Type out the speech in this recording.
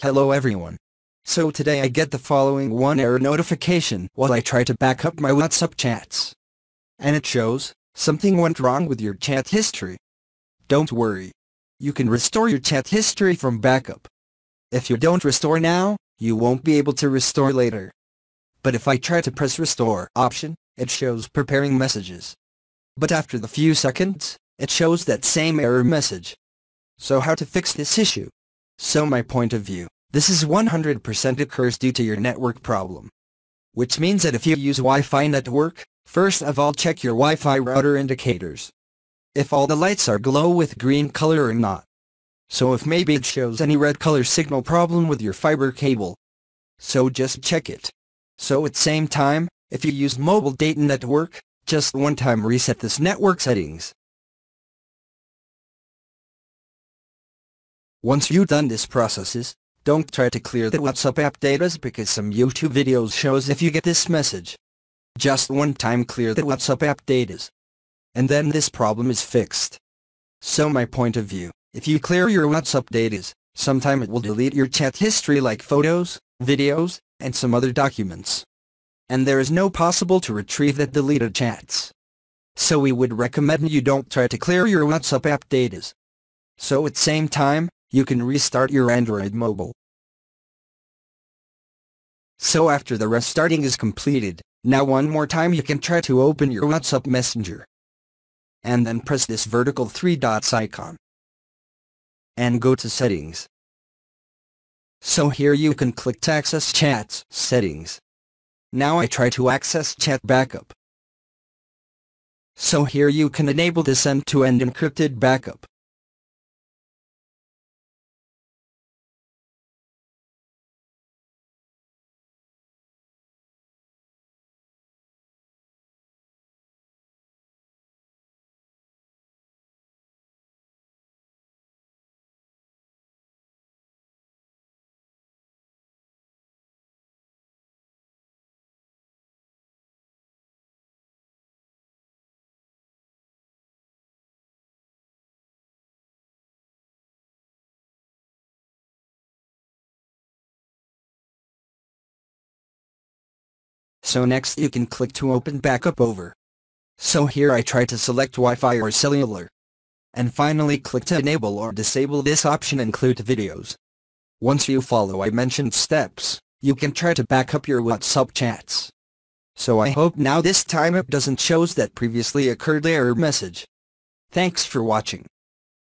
Hello everyone. So today I get the following one error notification while I try to back up my WhatsApp chats. And it shows, something went wrong with your chat history. Don't worry. You can restore your chat history from backup. If you don't restore now, you won't be able to restore later. But if I try to press restore option, it shows preparing messages. But after the few seconds, it shows that same error message. So how to fix this issue? So my point of view, this is 100% occurs due to your network problem. Which means that if you use Wi-Fi network, first of all check your Wi-Fi router indicators. If all the lights are glow with green color or not. So if maybe it shows any red color signal problem with your fiber cable. So just check it. So at same time, if you use mobile data network, just one time reset this network settings. Once you've done this processes, don't try to clear the WhatsApp app data because some YouTube videos shows if you get this message. Just one time clear the WhatsApp app data. And then this problem is fixed. So my point of view, if you clear your WhatsApp data, sometime it will delete your chat history like photos, videos, and some other documents. And there is no possible to retrieve that deleted chats. So we would recommend you don't try to clear your WhatsApp app data. So at same time, you can restart your Android mobile. So after the restarting is completed, now one more time you can try to open your WhatsApp Messenger. And then press this vertical three dots icon. And go to settings. So here you can click to access chats settings. Now I try to access chat backup. So here you can enable this end-to-end -end encrypted backup. So next you can click to open backup over. So here I try to select Wi-Fi or cellular. And finally click to enable or disable this option include videos. Once you follow I mentioned steps, you can try to back up your WhatsApp chats. So I hope now this time it doesn't shows that previously occurred error message. Thanks for watching.